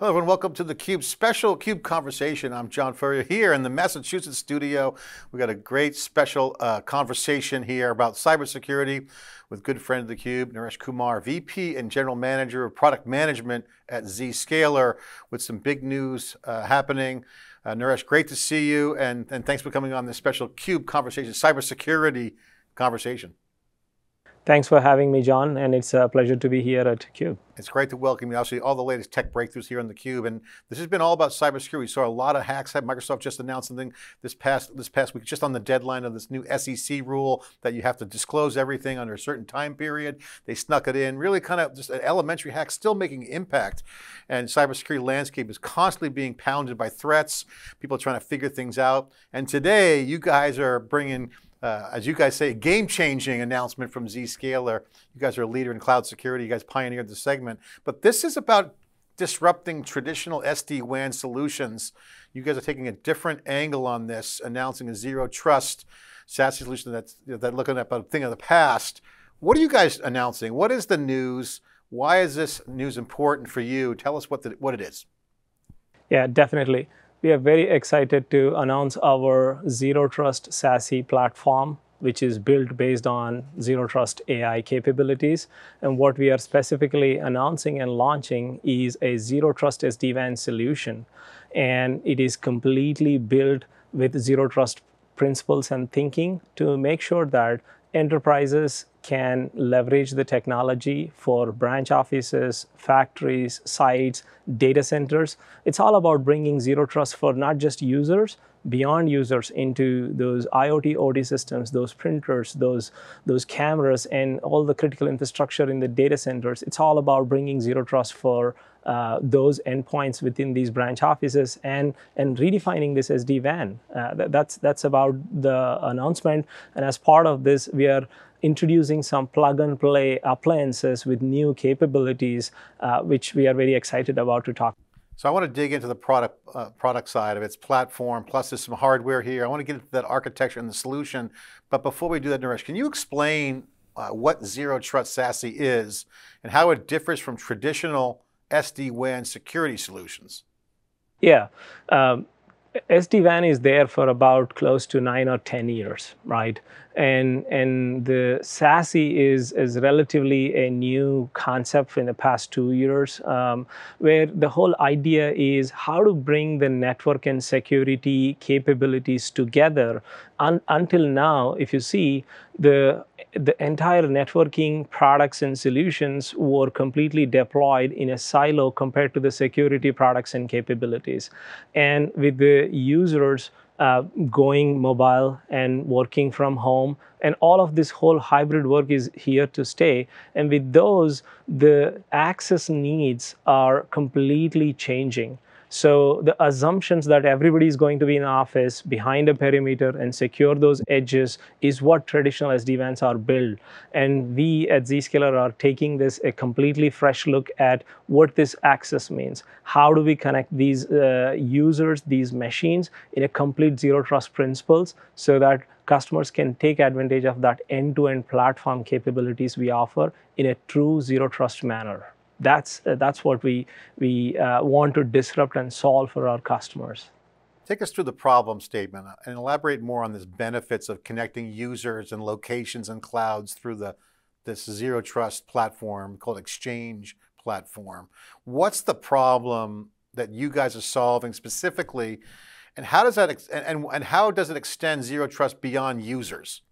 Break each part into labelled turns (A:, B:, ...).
A: Hello, everyone. Welcome to the Cube special Cube conversation. I'm John Furrier here in the Massachusetts studio. We got a great special uh, conversation here about cybersecurity with good friend of the Cube, Naresh Kumar, VP and General Manager of Product Management at Zscaler, with some big news uh, happening. Uh, Naresh, great to see you, and, and thanks for coming on this special Cube conversation, cybersecurity conversation.
B: Thanks for having me, John, and it's a pleasure to be here at CUBE.
A: It's great to welcome you. Obviously, all the latest tech breakthroughs here on the Cube, and this has been all about cybersecurity. We saw a lot of hacks. Have Microsoft just announced something this past this past week, just on the deadline of this new SEC rule that you have to disclose everything under a certain time period. They snuck it in, really kind of just an elementary hack, still making impact. And cybersecurity landscape is constantly being pounded by threats. People trying to figure things out. And today, you guys are bringing uh, as you guys say, game-changing announcement from Zscaler. You guys are a leader in cloud security. You guys pioneered the segment. But this is about disrupting traditional SD-WAN solutions. You guys are taking a different angle on this, announcing a zero trust SASE solution that's that looking at a thing of the past. What are you guys announcing? What is the news? Why is this news important for you? Tell us what the, what it is.
B: Yeah, definitely we are very excited to announce our Zero Trust SASE platform, which is built based on Zero Trust AI capabilities. And what we are specifically announcing and launching is a Zero Trust SD-WAN solution. And it is completely built with Zero Trust principles and thinking to make sure that enterprises can leverage the technology for branch offices, factories, sites, data centers. It's all about bringing zero trust for not just users, beyond users into those IoT OT systems, those printers, those, those cameras, and all the critical infrastructure in the data centers. It's all about bringing zero trust for uh, those endpoints within these branch offices and, and redefining this SD-WAN. Uh, that, that's, that's about the announcement. And as part of this, we are introducing some plug and play appliances with new capabilities, uh, which we are very excited about to talk.
A: So I want to dig into the product uh, product side of its platform, plus there's some hardware here. I want to get into that architecture and the solution. But before we do that, Naresh, can you explain uh, what Zero Trust SASE is and how it differs from traditional SD-WAN security solutions?
B: Yeah. Um, SD-WAN is there for about close to nine or 10 years, right? And and the SASE is is relatively a new concept in the past two years, um, where the whole idea is how to bring the network and security capabilities together. Un until now, if you see the the entire networking products and solutions were completely deployed in a silo compared to the security products and capabilities, and with the users uh, going mobile and working from home. And all of this whole hybrid work is here to stay. And with those, the access needs are completely changing. So the assumptions that everybody is going to be in office behind a perimeter and secure those edges is what traditional SD-WANs are built. And we at Zscaler are taking this a completely fresh look at what this access means. How do we connect these uh, users, these machines in a complete zero trust principles so that customers can take advantage of that end-to-end -end platform capabilities we offer in a true zero trust manner that's uh, that's what we we uh, want to disrupt and solve for our customers.
A: Take us through the problem statement uh, and elaborate more on this benefits of connecting users and locations and clouds through the this zero trust platform called Exchange platform. What's the problem that you guys are solving specifically, and how does that and, and how does it extend zero trust beyond users?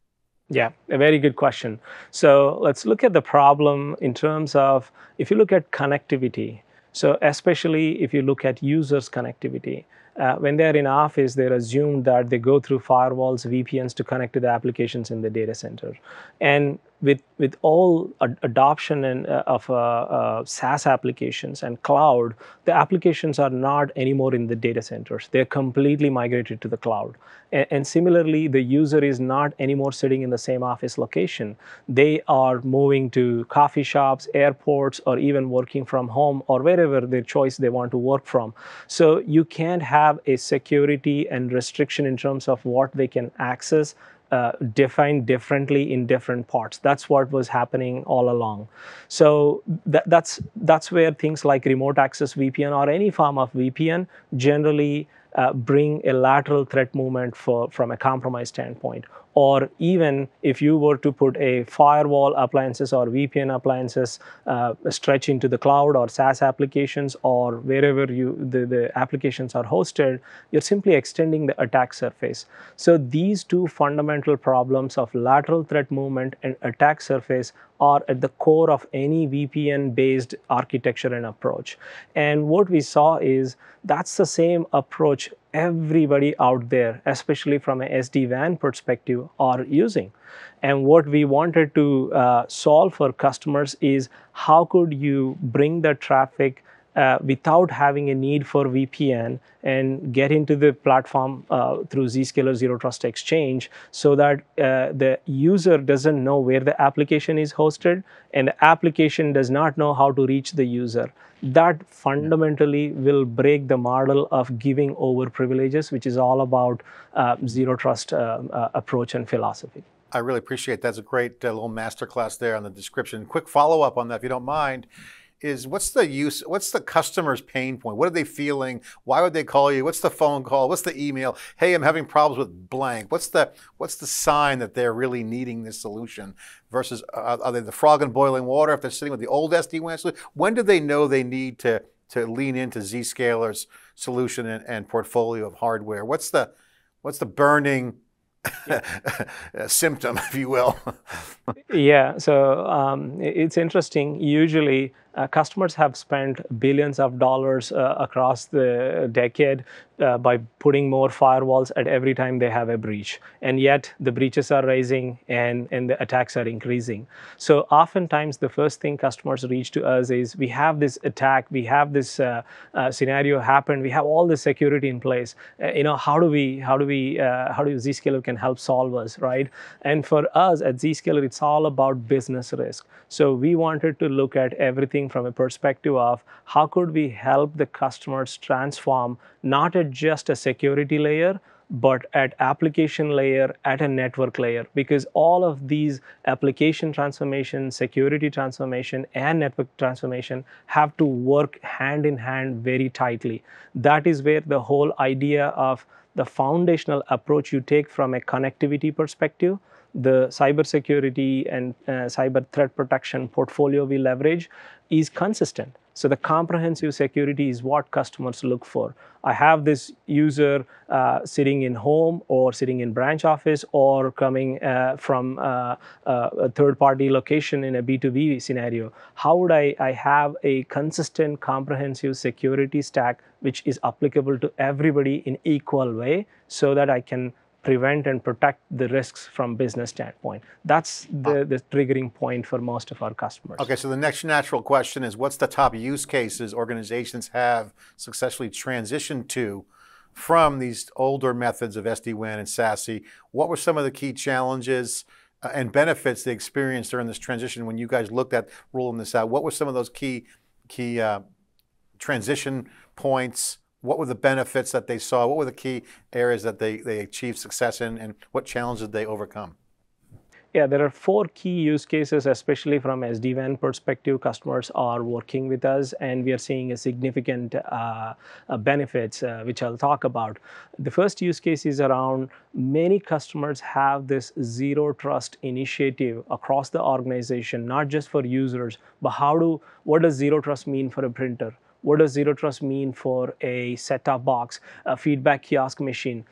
B: Yeah, a very good question. So let's look at the problem in terms of if you look at connectivity. So especially if you look at users connectivity, uh, when they're in office, they're assumed that they go through firewalls, VPNs to connect to the applications in the data center. And with with all ad adoption and uh, of uh, uh, SaaS applications and cloud, the applications are not anymore in the data centers. They're completely migrated to the cloud. And, and, similarly, the user is not anymore sitting in the same office location. They are moving to coffee shops, airports, or even working from home or wherever their choice they want to work from. So you can't have a security and restriction in terms of what they can access uh, defined differently in different parts. That's what was happening all along. So that, that's that's where things like remote access VPN or any form of VPN generally uh, bring a lateral threat movement for, from a compromise standpoint or even if you were to put a firewall appliances or VPN appliances uh, stretch into the cloud or SaaS applications or wherever you the, the applications are hosted, you're simply extending the attack surface. So these two fundamental problems of lateral threat movement and attack surface are at the core of any VPN based architecture and approach. And what we saw is that's the same approach everybody out there, especially from a SD-WAN perspective, are using. And what we wanted to uh, solve for customers is how could you bring the traffic uh, without having a need for VPN and get into the platform uh, through Zscaler Zero Trust Exchange so that uh, the user doesn't know where the application is hosted and the application does not know how to reach the user. That fundamentally will break the model of giving over privileges, which is all about uh, zero trust uh, uh, approach and philosophy.
A: I really appreciate that. That's a great little masterclass there on the description. Quick follow up on that, if you don't mind is what's the use, what's the customer's pain point? What are they feeling? Why would they call you? What's the phone call? What's the email? Hey, I'm having problems with blank. What's the what's the sign that they're really needing this solution? Versus uh, are they the frog in boiling water if they're sitting with the old SD-WAN solution? When do they know they need to to lean into Zscaler's solution and, and portfolio of hardware? What's the what's the burning symptom, if you will.
B: yeah, so um, it's interesting. Usually, uh, customers have spent billions of dollars uh, across the decade uh, by putting more firewalls at every time they have a breach. And yet the breaches are rising and, and the attacks are increasing. So oftentimes the first thing customers reach to us is we have this attack, we have this uh, uh, scenario happen, we have all the security in place. Uh, you know, how do we, how do we, how do Zscaler can help solve us, right? And for us at Zscaler, it's all about business risk. So we wanted to look at everything from a perspective of how could we help the customers transform not at just a security layer, but at application layer, at a network layer, because all of these application transformation, security transformation, and network transformation have to work hand in hand very tightly. That is where the whole idea of the foundational approach you take from a connectivity perspective the cybersecurity and uh, cyber threat protection portfolio we leverage is consistent. So the comprehensive security is what customers look for. I have this user uh, sitting in home or sitting in branch office or coming uh, from uh, uh a third-party location in a B2B scenario. How would I, I have a consistent comprehensive security stack which is applicable to everybody in equal way so that I can prevent and protect the risks from business standpoint. That's the, the triggering point for most of our customers.
A: Okay, so the next natural question is what's the top use cases organizations have successfully transitioned to from these older methods of SD-WAN and SASE? What were some of the key challenges uh, and benefits they experienced during this transition when you guys looked at rolling this out? What were some of those key, key uh, transition points? What were the benefits that they saw? What were the key areas that they, they achieved success in, and what challenges did they overcome?
B: Yeah, there are four key use cases, especially from SD-WAN perspective. Customers are working with us, and we are seeing a significant uh, uh, benefits, uh, which I'll talk about. The first use case is around many customers have this zero trust initiative across the organization, not just for users, but how do what does zero trust mean for a printer? What does zero trust mean for a set-top box, a feedback kiosk machine?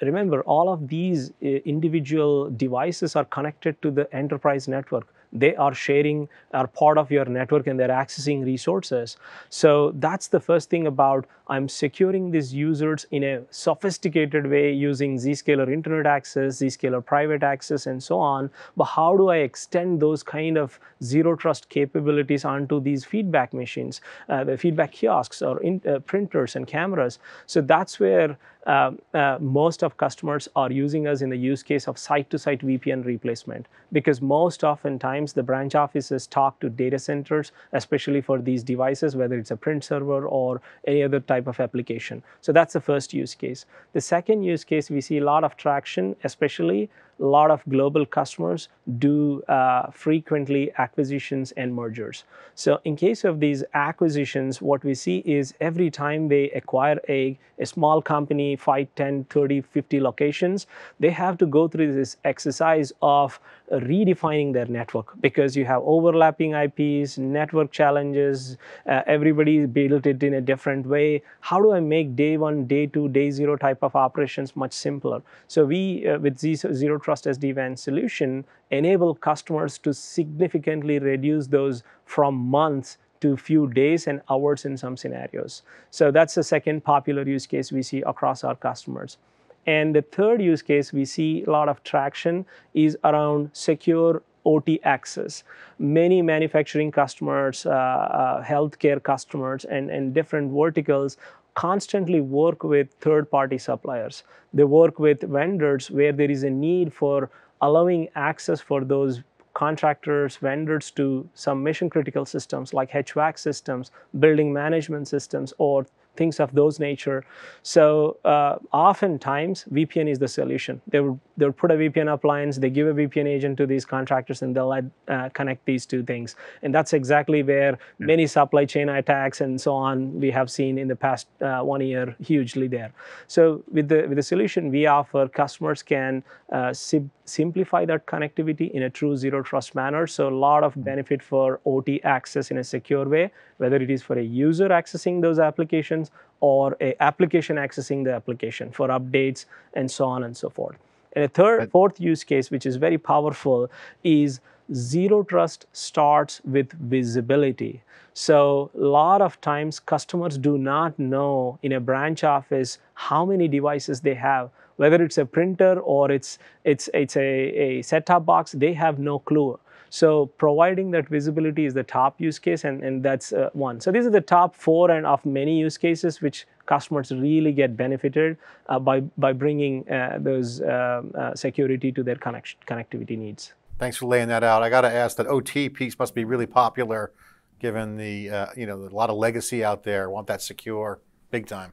B: Remember, all of these uh, individual devices are connected to the enterprise network they are sharing are part of your network and they're accessing resources. So that's the first thing about i'm securing these users in a sophisticated way using zscaler internet access zscaler private access and so on. But how do i extend those kind of zero trust capabilities onto these feedback machines uh, the feedback kiosks or in, uh, printers and cameras? So that's where uh, uh, most of customers are using us in the use case of site-to-site VPN replacement because most oftentimes the branch offices talk to data centers, especially for these devices, whether it's a print server or any other type of application. So that's the first use case. The second use case, we see a lot of traction, especially a lot of global customers do uh, frequently acquisitions and mergers. So in case of these acquisitions, what we see is every time they acquire a, a small company, 5, 10, 30, 50 locations, they have to go through this exercise of redefining their network because you have overlapping IPs, network challenges, uh, everybody built it in a different way. How do I make day one, day two, day zero type of operations much simpler? So we, uh, with Zero Trust SD-WAN solution, enable customers to significantly reduce those from months to few days and hours in some scenarios. So that's the second popular use case we see across our customers. And the third use case we see a lot of traction is around secure OT access. Many manufacturing customers, uh, uh, healthcare customers, and, and different verticals constantly work with third party suppliers. They work with vendors where there is a need for allowing access for those contractors, vendors to some mission critical systems like HVAC systems, building management systems, or things of those nature. So uh, oftentimes VPN is the solution. They would, they would put a VPN appliance, they give a VPN agent to these contractors and they'll uh, connect these two things. And that's exactly where yeah. many supply chain attacks and so on we have seen in the past uh, one year hugely there. So with the, with the solution we offer, customers can uh, sim simplify that connectivity in a true zero trust manner. So a lot of benefit for OT access in a secure way, whether it is for a user accessing those applications applications or a application accessing the application for updates and so on and so forth. And a third, fourth use case, which is very powerful, is zero trust starts with visibility. So a lot of times customers do not know in a branch office how many devices they have. Whether it's a printer or it's, it's, it's a, a set-top box, they have no clue. So providing that visibility is the top use case and, and that's uh, one. So these are the top four and of many use cases which customers really get benefited uh, by, by bringing uh, those um, uh, security to their connect connectivity needs.
A: Thanks for laying that out. I got to ask that OT piece must be really popular given the, uh, you know, a lot of legacy out there, want that secure big time.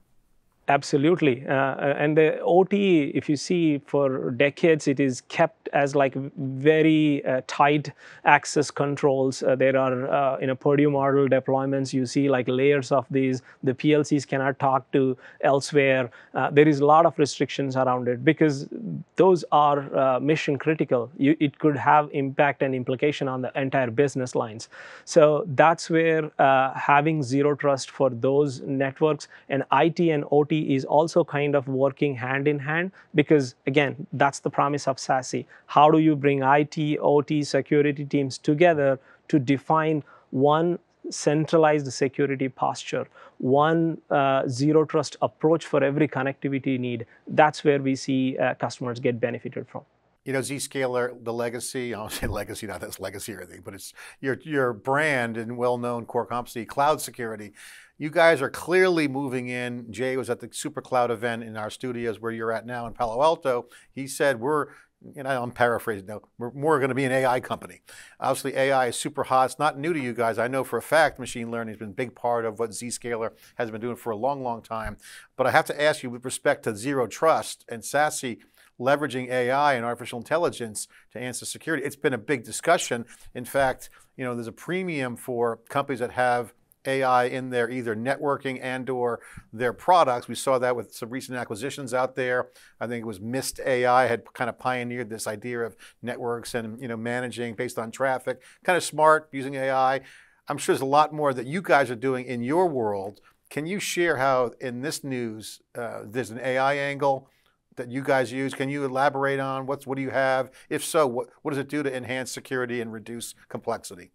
B: Absolutely. Uh, uh and the OT, if you see for decades, it is kept as like very uh, tight access controls. Uh, there are, uh, in a Purdue model deployments, you see like layers of these. The PLCs cannot talk to elsewhere. Uh, there is a lot of restrictions around it because those are mission critical. You, it could have impact and implication on the entire business lines. So that's where having zero trust for those networks and IT and OT is also kind of working hand in hand because again, that's the promise of SASE. How do you bring IT, OT, security teams together to define one centralized security posture, one uh, zero trust approach for every connectivity need. That's where we see uh, customers get benefited from.
A: You know, Zscaler, the legacy, I don't say legacy, not that's legacy or anything, but it's your, your brand and well-known core competency, cloud security. You guys are clearly moving in. Jay was at the Super Cloud event in our studios where you're at now in Palo Alto. He said, we're, you know, I'm paraphrasing now, we're more going to be an AI company. Obviously, AI is super hot. It's not new to you guys. I know for a fact machine learning has been a big part of what Zscaler has been doing for a long, long time. But I have to ask you with respect to zero trust and SASE, leveraging AI and artificial intelligence to answer security. It's been a big discussion. In fact, you know, there's a premium for companies that have AI in their either networking and or their products. We saw that with some recent acquisitions out there. I think it was Mist AI had kind of pioneered this idea of networks and you know managing based on traffic. Kind of smart using AI. I'm sure there's a lot more that you guys are doing in your world. Can you share how in this news uh, there's an AI angle that you guys use? Can you elaborate on what's what do you have? If so, what, what does it do to enhance security and reduce complexity?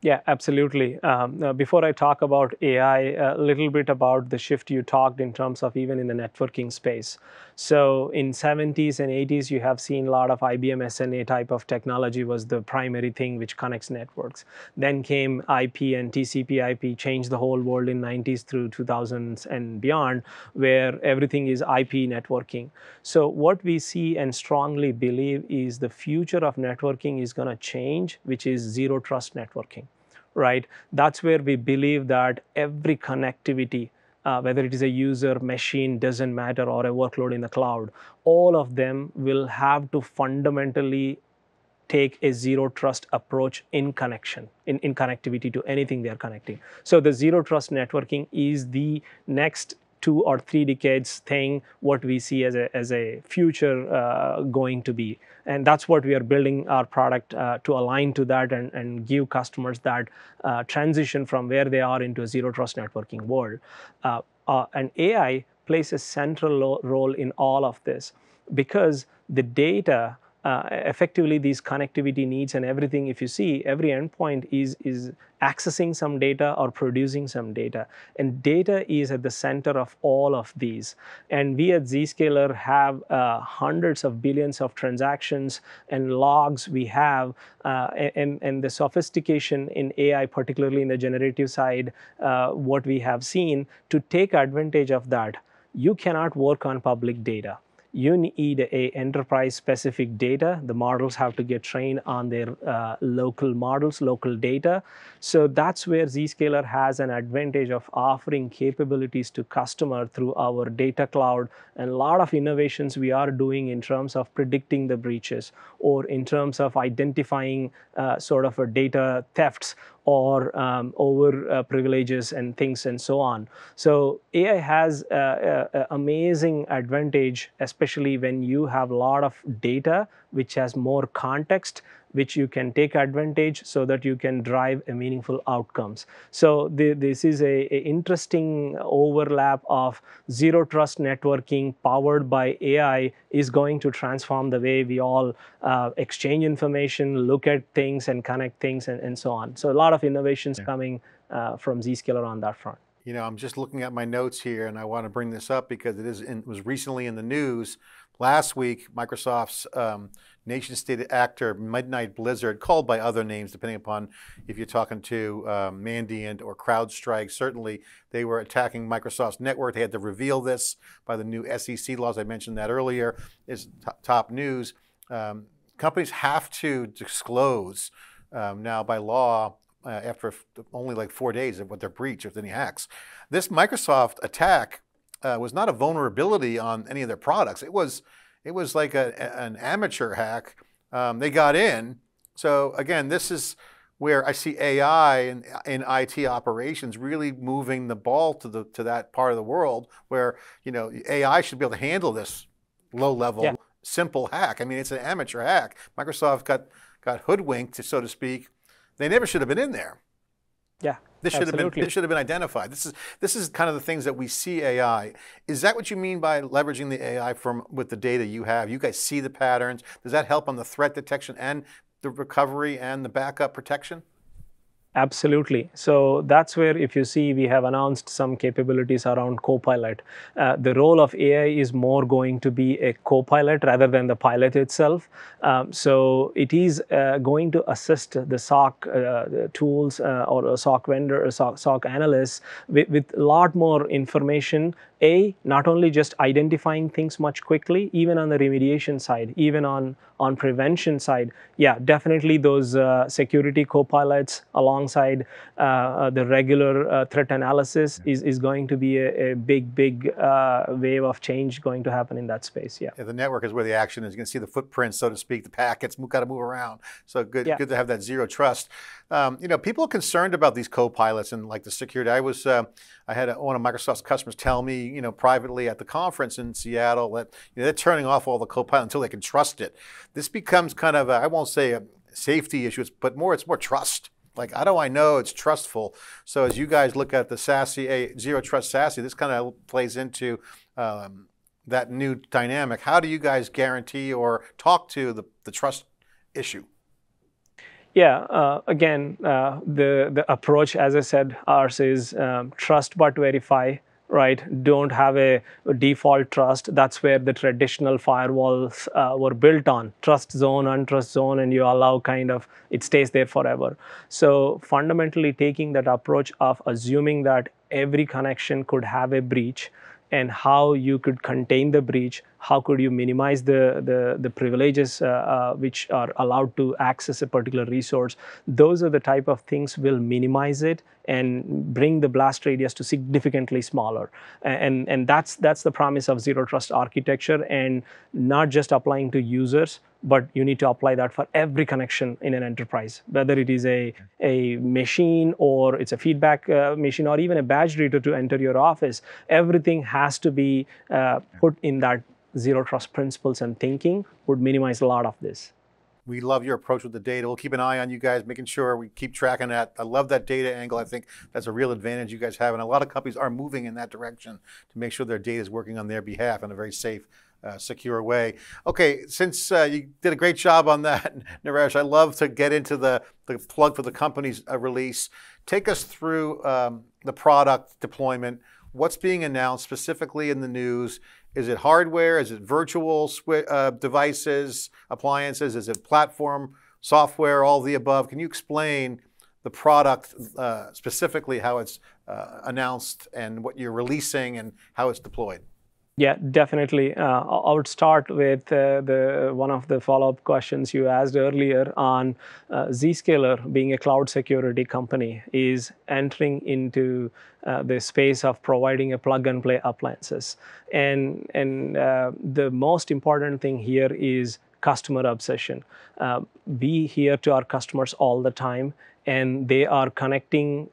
B: Yeah, absolutely. Um, uh, before I talk about AI, a little bit about the shift you talked in terms of even in the networking space. So in 70s and 80s, you have seen a lot of IBM SNA type of technology was the primary thing which connects networks. Then came IP and TCP IP, changed the whole world in 90s through 2000s and beyond, where everything is IP networking. So what we see and strongly believe is the future of networking is going to change, which is zero trust networking right? That's where we believe that every connectivity uh, whether it is a user, machine, doesn't matter, or a workload in the cloud, all of them will have to fundamentally take a zero trust approach in connection, in, in connectivity to anything they are connecting. So the zero trust networking is the next two or three decades thing what we see as a, as a future uh, going to be. And that's what we are building our product uh, to align to that and, and give customers that uh, transition from where they are into a zero trust networking world. Uh, uh, and ai plays a central role in all of this because the data uh, effectively these connectivity needs and everything if you see every endpoint is is accessing some data or producing some data. And data is at the center of all of these. And we at zscaler have uh, hundreds of billions of transactions and logs we have uh, and and the sophistication in ai particularly in the generative side uh, what we have seen to take advantage of that you cannot work on public data you need a enterprise specific data. The models have to get trained on their uh, local models, local data. So that's where Zscaler has an advantage of offering capabilities to customer through our data cloud and a lot of innovations we are doing in terms of predicting the breaches or in terms of identifying uh, sort of a data thefts or um, over uh, privileges and things and so on. So AI has an amazing advantage, especially when you have a lot of data which has more context which you can take advantage so that you can drive a meaningful outcomes. So the, this is a, a, interesting overlap of zero trust networking powered by AI is going to transform the way we all uh, exchange information, look at things and connect things and, and so on. So a lot of innovations yeah. coming uh, from Zscaler on that front.
A: You know, I'm just looking at my notes here and I want to bring this up because it is in, it was recently in the news Last week, Microsoft's um, nation state actor, Midnight Blizzard, called by other names, depending upon if you're talking to um, Mandiant or CrowdStrike, certainly they were attacking Microsoft's network. They had to reveal this by the new SEC laws. I mentioned that earlier, is top news. Um, companies have to disclose um, now by law uh, after only like four days of what their breach, if any hacks. This Microsoft attack uh, was not a vulnerability on any of their products. It was, it was like a, an amateur hack. Um, they got in. So again, this is where I see AI in, in IT operations really moving the ball to the to that part of the world where you know AI should be able to handle this low level yeah. simple hack. I mean, it's an amateur hack. Microsoft got got hoodwinked, so to speak. They never should have been in there.
B: Yeah.
A: This should Absolutely. have been this should have been identified. This is this is kind of the things that we see AI. Is that what you mean by leveraging the AI from with the data you have? You guys see the patterns. Does that help on the threat detection and the recovery and the backup protection?
B: Absolutely. So that's where, if you see, we have announced some capabilities around Copilot. Uh, the role of AI is more going to be a Copilot rather than the pilot itself. Um, so it is uh, going to assist the SOC uh, tools uh, or SOC vendor, SOC, SOC analysts with a lot more information a not only just identifying things much quickly even on the remediation side even on on prevention side yeah definitely those uh, security co-pilots alongside uh, uh the regular uh, threat analysis is, is going to be a, a big big uh, wave of change going to happen in that space yeah.
A: yeah. the network is where the action is you can see the footprints so to speak the packets got to move around so good yeah. good to have that zero trust um, you know, people are concerned about these co-pilots and like the security. I was, uh, I had a, one of Microsoft's customers tell me, you know, privately at the conference in Seattle that you know, they're turning off all the co-pilot until they can trust it. This becomes kind of, I won't say a safety issue, but more, it's more trust. Like, how do I know it's trustful? So as you guys look at the SASE, a zero trust SASE, this kind of plays into um, that new dynamic. How do you guys guarantee or talk to the, the trust issue?
B: Yeah, uh, again, uh, the, the approach, as I said, ours is um, trust but verify, right? Don't have a, default trust. That's where the traditional firewalls uh, were built on trust zone, untrust zone, and you allow kind of it stays there forever. So, fundamentally, taking that approach of assuming that every connection could have a breach and how you could contain the breach, how could you minimize the, the, the privileges uh, uh, which are allowed to access a particular resource. Those are the type of things will minimize it and bring the blast radius to significantly smaller. And, and that's, that's the promise of zero trust architecture and not just applying to users, but you need to apply that for every connection in an enterprise, whether it is a, a machine or it's a feedback uh, machine or even a badge reader to enter your office. Everything has to be uh, put in that zero trust principles and thinking would minimize a lot of this.
A: We love your approach with the data. We'll keep an eye on you guys, making sure we keep tracking that. I love that data angle. I think that's a real advantage you guys have. And a lot of companies are moving in that direction to make sure their data is working on their behalf in a very safe uh, secure way. Okay, since uh, you did a great job on that, Naresh, I love to get into the, the plug for the company's uh, release. Take us through um, the product deployment. What's being announced specifically in the news? Is it hardware? Is it virtual uh, devices, appliances? Is it platform, software, all the above? Can you explain the product uh, specifically, how it's uh, announced and what you're releasing and how it's deployed?
B: Yeah, definitely. Uh, I would start with uh, the one of the follow-up questions you asked earlier on uh, Zscaler being a cloud security company is entering into uh, the space of providing a plug-and-play appliances. And, and uh, the most important thing here is customer obsession. Uh, we hear to our customers all the time, and they are connecting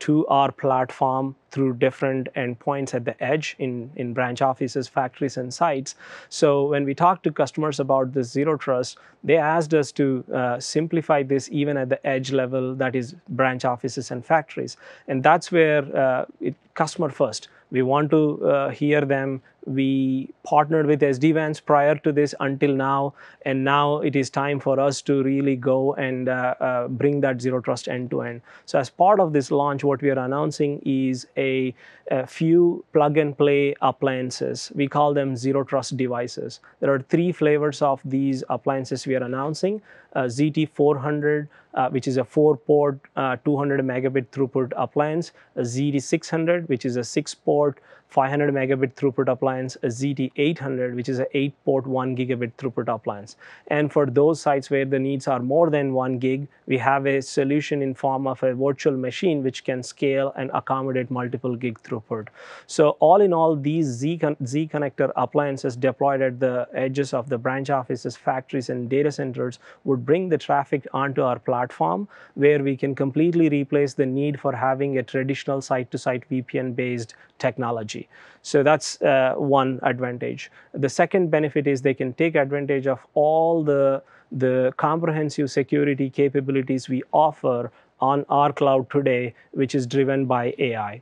B: to our platform through different endpoints at the edge in, in branch offices, factories, and sites. So when we talked to customers about this zero trust, they asked us to uh, simplify this even at the edge level, that is branch offices and factories. And that's where uh, it, customer first. We want to uh, hear them we partnered with SD-WANs prior to this until now, and now it is time for us to really go and uh, uh, bring that zero trust end to end. So as part of this launch, what we are announcing is a, a few plug and play appliances. We call them zero trust devices. There are three flavors of these appliances we are announcing. Uh, ZT400, uh, which is a four-port, uh, 200 megabit throughput appliance, a ZT600, which is a six-port, 500 megabit throughput appliance, a ZT800, which is an 8-port 1 gigabit throughput appliance. And for those sites where the needs are more than 1 gig, we have a solution in form of a virtual machine which can scale and accommodate multiple gig throughput. So all in all, these Z, Z connector appliances deployed at the edges of the branch offices, factories, and data centers would bring the traffic onto our platform where we can completely replace the need for having a traditional site-to-site VPN-based technology. So that's uh, one advantage. The second benefit is they can take advantage of all the, the comprehensive security capabilities we offer on our cloud today, which is driven by AI.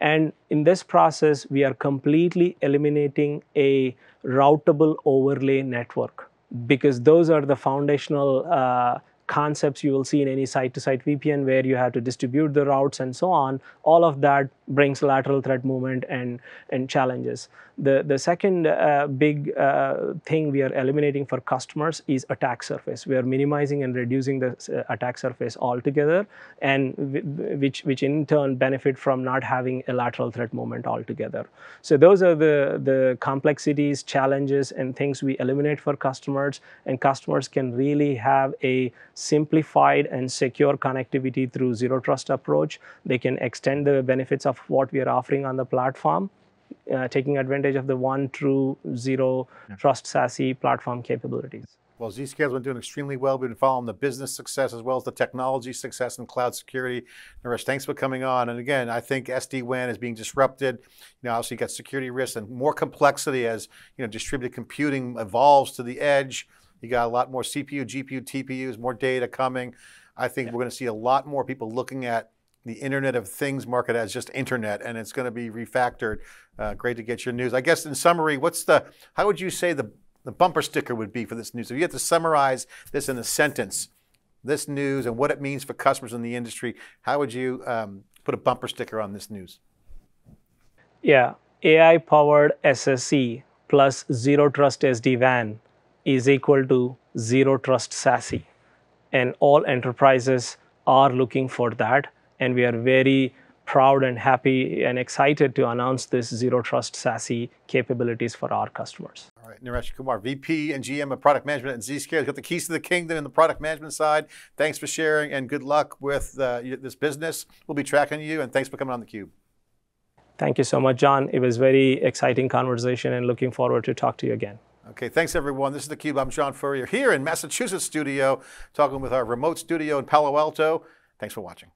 B: And in this process, we are completely eliminating a routable overlay network because those are the foundational uh, concepts you will see in any site-to-site VPN where you have to distribute the routes and so on, all of that brings lateral threat movement and, and challenges. The, the second uh, big uh, thing we are eliminating for customers is attack surface. We are minimizing and reducing the uh, attack surface altogether, and which, which in turn benefit from not having a lateral threat movement altogether. So those are the, the complexities, challenges, and things we eliminate for customers, and customers can really have a simplified and secure connectivity through zero trust approach. They can extend the benefits of what we are offering on the platform, uh, taking advantage of the one true zero yeah. trust SASE platform capabilities.
A: Well, Zscaler's been doing extremely well. We've been following the business success as well as the technology success in cloud security. Naresh, thanks for coming on. And again, I think SD-WAN is being disrupted. You know, obviously you got security risks and more complexity as you know distributed computing evolves to the edge. You got a lot more CPU, GPU, TPUs, more data coming. I think yeah. we're going to see a lot more people looking at the Internet of Things market as just internet, and it's going to be refactored. Uh, great to get your news. I guess in summary, what's the how would you say the the bumper sticker would be for this news? If you had to summarize this in a sentence, this news and what it means for customers in the industry, how would you um, put a bumper sticker on this news?
B: Yeah, AI powered SSE plus zero trust SD WAN is equal to zero trust SASE. And all enterprises are looking for that. And we are very proud and happy and excited to announce this Zero Trust SASE capabilities for our customers.
A: All right, Naresh Kumar, VP and GM of Product Management at Zscaler. Got the keys to the kingdom in the product management side. Thanks for sharing and good luck with uh, this business. We'll be tracking you and thanks for coming on theCUBE.
B: Thank you so much, John. It was very exciting conversation and looking forward to talk to you again.
A: Okay, thanks everyone. This is theCUBE. I'm John Furrier here in Massachusetts studio, talking with our remote studio in Palo Alto. Thanks for watching.